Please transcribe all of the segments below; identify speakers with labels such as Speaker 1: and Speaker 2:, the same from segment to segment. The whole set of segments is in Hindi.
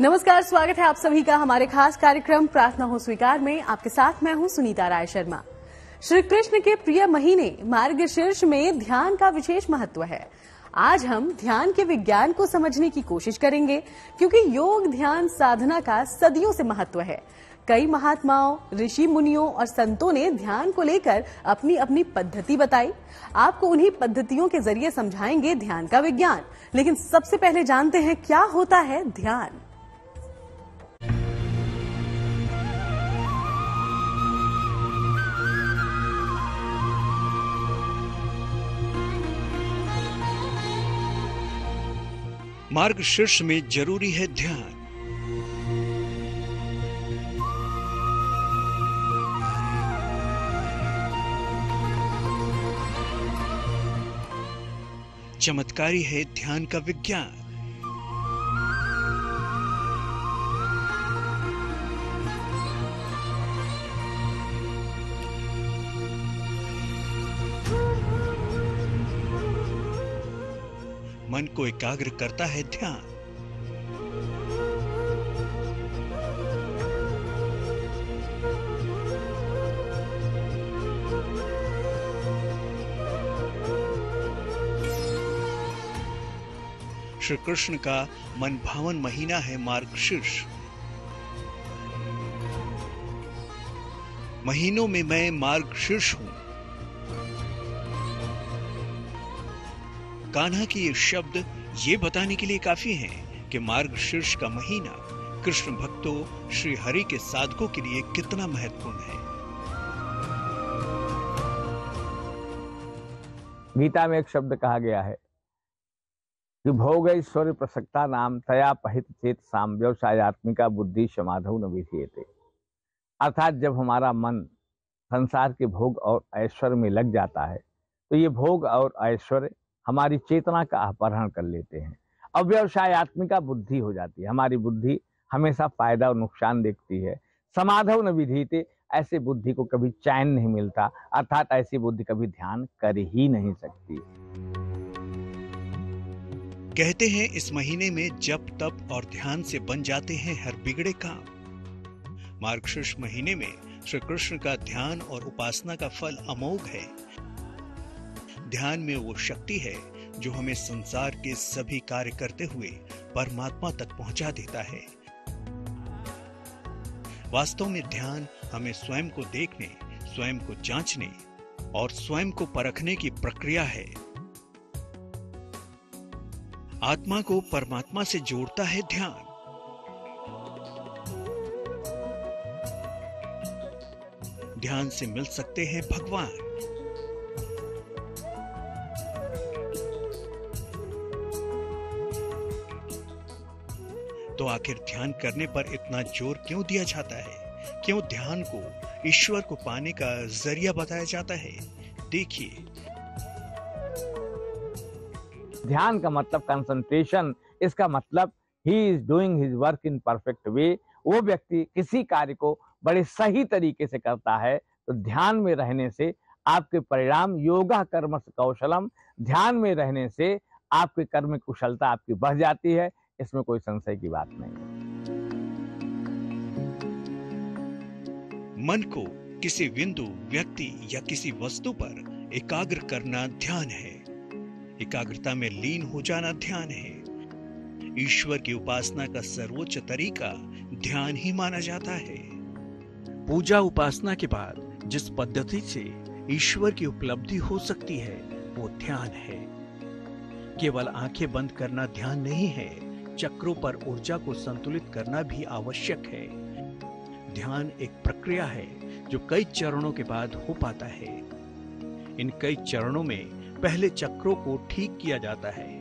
Speaker 1: नमस्कार, स्वागत है आप सभी का हमारे खास कार्यक्रम प्रार्थना हो स्वीकार में। आपके साथ मैं हूँ सुनीता राय शर्मा। श्री कृष्ण के प्रिय महीने मार्गशीर्ष में ध्यान का विशेष महत्व है। आज हम ध्यान के विज्ञान को समझने की कोशिश करेंगे, क्योंकि योग, ध्यान, साधना का सदियों से महत्व है। कई महात्माओं, ऋषि मुनियों और संतों ने ध्यान को लेकर अपनी अपनी पद्धति बताई। आपको उन्हीं पद्धतियों के ज़रिए समझाएँगे ध्यान का विज्ञान। लेकिन सबसे पहले जानते हैं क्या होता है ध्यान।
Speaker 2: मार्ग शीर्ष में ज़रूरी है ध्यान। चमत्कारी है ध्यान का विज्ञान। मन को एकाग्र करता है ध्यान। श्री कृष्ण का मन भावन महीना है मार्गशीर्ष महीनों में मैं मार्गशीर्ष हूँ। कान्हा की ये शब्द ये बताने के लिए काफ़ी हैं कि मार्ग शीर्ष का महीना कृष्ण भक्तों श्री हरि के साधकों के लिए कितना महत्वपूर्ण है।
Speaker 3: गीता में एक शब्द कहा गया है कि भोग ऐश्वर्य प्रसक्ता नाम तया पहित चेत साम व्यवसायत्मिका बुद्धि समाधव न अर्थात जब हमारा मन संसार के भोग और ऐश्वर्य में लग जाता है तो ये भोग और ऐश्वर्य हमारी चेतना का अपहरण कर लेते हैं। अब व्यवसायत्मिका बुद्धि हो जाती है। हमारी बुद्धि हमेशा फ़ायदा और नुकसान देखती है। समाधव न विधीते, ऐसे बुद्धि को कभी चैन नहीं मिलता, अर्थात ऐसी बुद्धि कभी ध्यान कर ही नहीं सकती।
Speaker 2: कहते हैं, इस महीने में जप, तप और ध्यान से बन जाते हैं हर बिगड़े काम। मार्गशीर्ष महीने में श्री कृष्ण का ध्यान और उपासना का फल अमोघ है। ध्यान में वो शक्ति है जो हमें संसार के सभी कार्य करते हुए परमात्मा तक पहुँचा देता है। वास्तव में ध्यान हमें स्वयं को देखने, स्वयं को जांचने और स्वयं को परखने की प्रक्रिया है। आत्मा को परमात्मा से जोड़ता है ध्यान। ध्यान से मिल सकते हैं भगवान। तो आखिर ध्यान करने पर इतना ज़ोर क्यों दिया जाता है? क्यों ध्यान को, ईश्वर को पाने का ज़रिया बताया जाता है? देखिए।
Speaker 3: ध्यान का मतलब कंसंट्रेशन इसका मतलब he is doing his work in perfect way वो व्यक्ति किसी कार्य को बड़े सही तरीके से करता है तो ध्यान में रहने से आपके परिणाम योगा कर्म कौशलम, ध्यान में रहने से आपके कर्म कुशलता आपकी बढ़ जाती है। इसमें कोई संशय की बात नहीं
Speaker 2: मन को किसी बिंदु, व्यक्ति या किसी वस्तु पर एकाग्र करना ध्यान है। एकाग्रता में लीन हो जाना ध्यान है। ईश्वर की उपासना का सर्वोच्च तरीका ध्यान ही माना जाता है। पूजा उपासना के बाद जिस पद्धति से ईश्वर की उपलब्धि हो सकती है, वो ध्यान है। केवल आँखें बंद करना ध्यान नहीं है चक्रों पर ऊर्जा को संतुलित करना भी आवश्यक है। ध्यान एक प्रक्रिया है, जो कई चरणों के बाद हो पाता है। इन कई चरणों में पहले चक्रों को ठीक किया जाता है।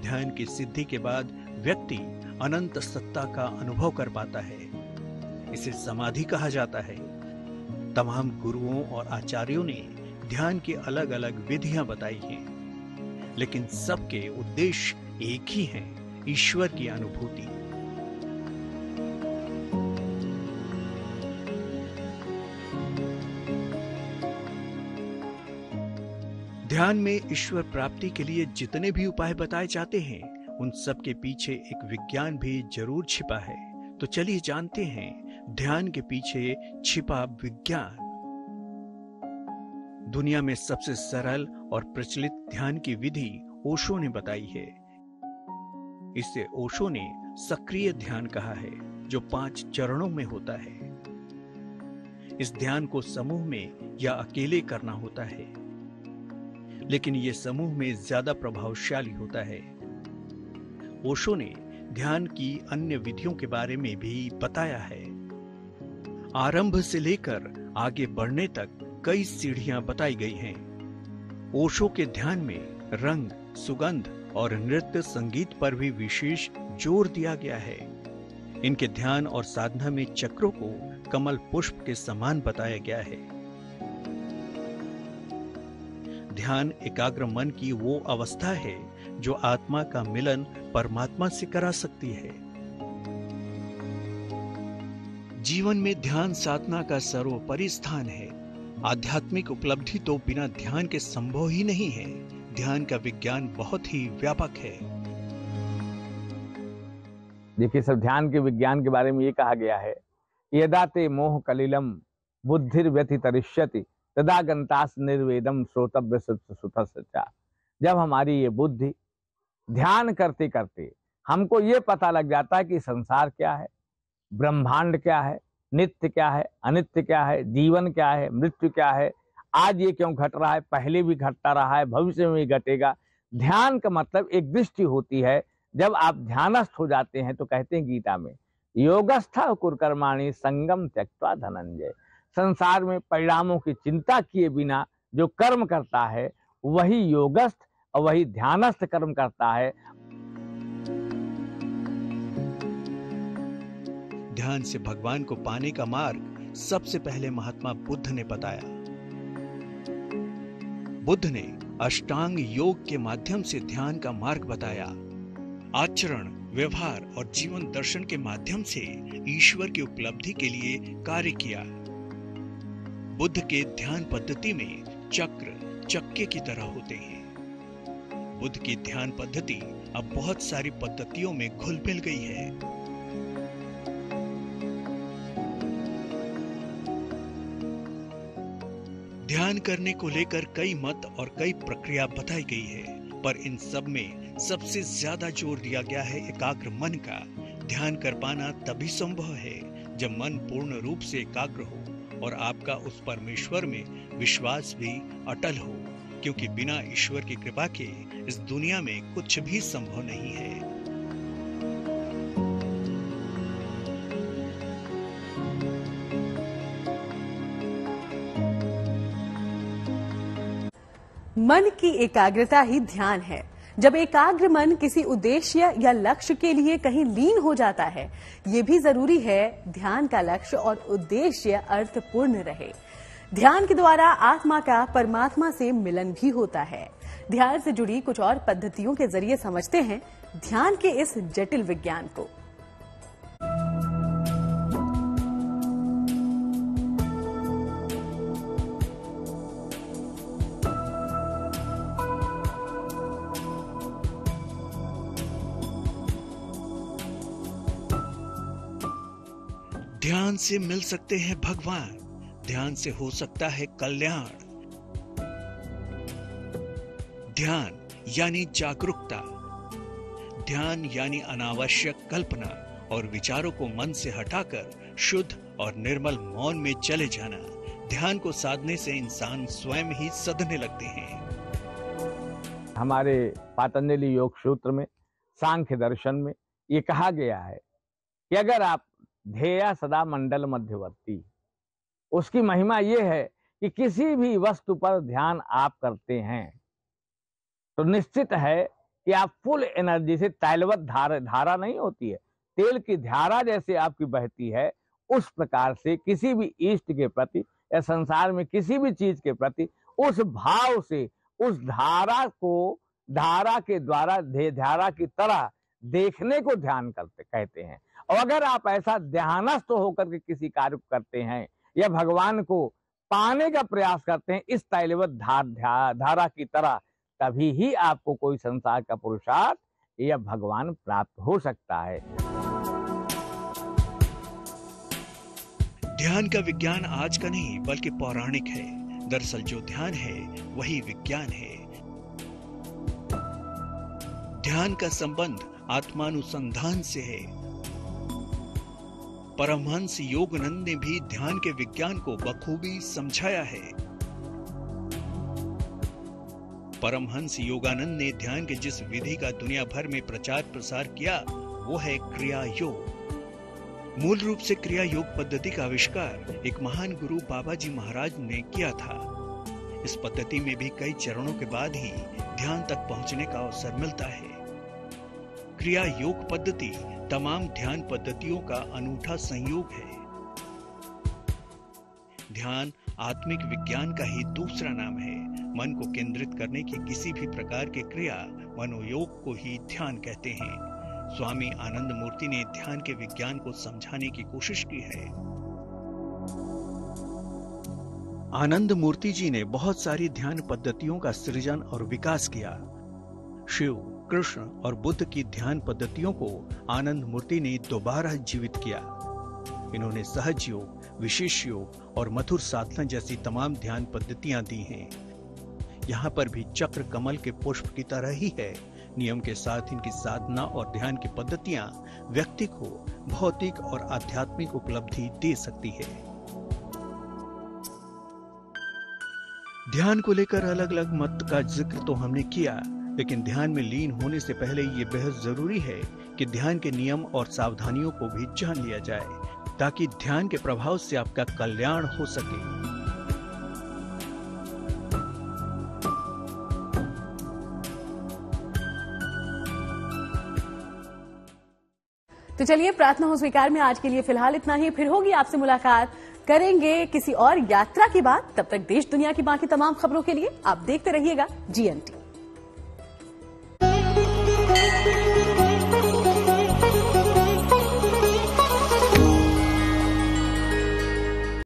Speaker 2: ध्यान की सिद्धि के बाद व्यक्ति अनंत सत्ता का अनुभव कर पाता है। इसे समाधि कहा जाता है। तमाम गुरुओं और आचार्यों ने ध्यान की अलग अलग विधियाँ बताई हैं, लेकिन सबके उद्देश्य एक ही हैं। ईश्वर की अनुभूति। ध्यान में ईश्वर प्राप्ति के लिए जितने भी उपाय बताए जाते हैं, उन सब के पीछे एक विज्ञान भी ज़रूर छिपा है। तो चलिए जानते हैं, ध्यान के पीछे छिपा विज्ञान। दुनिया में सबसे सरल और प्रचलित ध्यान की विधि ओशो ने बताई है। इसे ओशो ने सक्रिय ध्यान कहा है, जो पाँच चरणों में होता है। इस ध्यान को समूह में या अकेले करना होता है। लेकिन यह समूह में ज़्यादा प्रभावशाली होता है। ओशो ने ध्यान की अन्य विधियों के बारे में भी बताया है। आरंभ से लेकर आगे बढ़ने तक कई सीढ़ियाँ बताई गई हैं। ओशो के ध्यान में रंग, सुगंध और नृत्य संगीत पर भी विशेष ज़ोर दिया गया है। इनके ध्यान और साधना में चक्रों को कमल पुष्प के समान बताया गया है। ध्यान, एकाग्र मन की वो अवस्था है जो आत्मा का मिलन परमात्मा से करा सकती है। जीवन में ध्यान साधना का सर्वोपरि स्थान है। आध्यात्मिक उपलब्धि तो बिना ध्यान के संभव ही नहीं है। ध्यान का विज्ञान बहुत ही व्यापक है।
Speaker 3: देखिए सब ध्यान के विज्ञान के बारे में ये कहा गया है यदा ते मोह कलिलम, बुद्धिर व्यतितरिष्यति, तदा गंतास निर्वेदम श्रोतव्य सुत सच्चा। जब हमारी ये बुद्धि ध्यान करते करते हमको ये पता लग जाता है कि संसार क्या है, ब्रह्मांड क्या है, नित्य क्या है, अनित्य क्या है, जीवन क्या है, मृत्यु क्या है आज ये क्यों घट रहा है? पहले भी घटता रहा है, भविष्य में भी घटेगा। ध्यान का मतलब एक दृष्टि होती है। जब आप ध्यानस्थ हो जाते हैं तो कहते हैं गीता में, योगस्था कुरकर्माणी संगम त्यक्वा धनंजय। संसार में परिणामों की चिंता किए बिना जो कर्म करता है, वही योगस्थ और वही ध्यानस्थ कर्म करता है।
Speaker 2: ध्यान से भगवान को पाने का मार्ग सबसे पहले महात्मा बुद्ध ने बताया। बुद्ध ने अष्टांग योग के माध्यम से ध्यान का मार्ग बताया। आचरण, व्यवहार और जीवन दर्शन के माध्यम से ईश्वर की उपलब्धि के लिए कार्य किया। बुद्ध के ध्यान पद्धति में चक्र, चक्के की तरह होते हैं। बुद्ध की ध्यान पद्धति अब बहुत सारी पद्धतियों में घुल मिल गई है। ध्यान करने को लेकर कई मत और कई प्रक्रिया बताई गई है, पर इन सब में सबसे ज़्यादा ज़ोर दिया गया है एकाग्र मन का। ध्यान कर पाना तभी संभव है जब मन पूर्ण रूप से एकाग्र हो और आपका उस परमेश्वर में विश्वास भी अटल हो, क्योंकि बिना ईश्वर की कृपा के इस दुनिया में कुछ भी संभव नहीं है।
Speaker 1: मन की एकाग्रता ही ध्यान है। जब एकाग्र मन किसी उद्देश्य या लक्ष्य के लिए कहीं लीन हो जाता है, ये भी ज़रूरी है ध्यान का लक्ष्य और उद्देश्य अर्थपूर्ण रहे। ध्यान के द्वारा आत्मा का परमात्मा से मिलन भी होता है। ध्यान से जुड़ी कुछ और पद्धतियों के ज़रिए समझते हैं ध्यान के इस जटिल विज्ञान को।
Speaker 2: से मिल सकते हैं भगवान। ध्यान से हो सकता है कल्याण। ध्यान यानी जागरूकता। ध्यान यानी अनावश्यक कल्पना और विचारों को मन से हटाकर शुद्ध और निर्मल मौन में चले जाना। ध्यान को साधने से इंसान स्वयं ही सधने लगते हैं।
Speaker 3: हमारे पातंजलि योग सूत्र में, सांख्य दर्शन में ये कहा गया है कि अगर आप ध्येया सदा मंडल मध्यवर्ती। उसकी महिमा ये है कि किसी भी वस्तु पर ध्यान आप करते हैं। तो निश्चित है कि आप फुल एनर्जी से तैलवत धारा धारा नहीं होती है। तेल की धारा जैसे आपकी बहती है, उस प्रकार से किसी भी इष्ट के प्रति या संसार में किसी भी चीज़ के प्रति उस भाव से, उस धारा को, धारा के द्वारा धारा की तरह देखने को ध्यान करते, कहते हैं। और अगर आप ऐसा ध्यानस्थ होकर के किसी कार्य करते हैं या भगवान को पाने का प्रयास करते हैं, इस तैलवत धार धारा की तरह, तभी ही आपको कोई संसार का पुरुषार्थ या भगवान प्राप्त हो सकता है।
Speaker 2: ध्यान का विज्ञान आज का नहीं, बल्कि पौराणिक है। दरअसल जो ध्यान है, वही विज्ञान है। ध्यान का संबंध आत्मानुसंधान से है। परमहंस योगनंद ने भी ध्यान के विज्ञान को बखूबी समझाया है। परमहंस योगानंद ने ध्यान के जिस विधि का दुनिया भर में प्रचार प्रसार किया, वो है क्रिया योग मूल रूप से क्रिया योग पद्धति का आविष्कार एक महान गुरु बाबा जी महाराज ने किया था। इस पद्धति में भी कई चरणों के बाद ही ध्यान तक पहुँचने का अवसर मिलता है। क्रिया योग पद्धति तमाम ध्यान पद्धतियों का अनूठा संयोग है। ध्यान आत्मिक विज्ञान का ही दूसरा नाम है। मन को केंद्रित करने की किसी भी प्रकार की क्रिया मनोयोग को ही ध्यान कहते हैं। स्वामी आनंद मूर्ति ने ध्यान के विज्ञान को समझाने की कोशिश की है। आनंद मूर्ति जी ने बहुत सारी ध्यान पद्धतियों का सृजन और विकास किया। शिव कृष्ण और बुद्ध की ध्यान पद्धतियों को आनंद मूर्ति ने दोबारा जीवित किया। इन्होंने सहज योग विशेष योग और मधुर साधना जैसी तमाम ध्यान पद्धतियाँ दी हैं। यहाँ पर भी चक्र कमल के पुष्प की तरह ही है। नियम के साथ इनकी साधना और ध्यान की पद्धतियाँ व्यक्ति को भौतिक और आध्यात्मिक उपलब्धि दे सकती है। ध्यान को लेकर अलग अलग मत का ज़िक्र तो हमने किया। लेकिन ध्यान में लीन होने से पहले ये बेहद ज़रूरी है कि ध्यान के नियम और सावधानियों को भी जान लिया जाए, ताकि ध्यान के प्रभाव से आपका कल्याण हो सके।
Speaker 1: तो चलिए, प्रार्थना हो स्वीकार में आज के लिए फ़िलहाल इतना ही। फिर होगी आपसे मुलाकात। करेंगे किसी और यात्रा की बात। तब तक देश दुनिया की बाकी तमाम खबरों के लिए आप देखते रहिएगा जीएनटी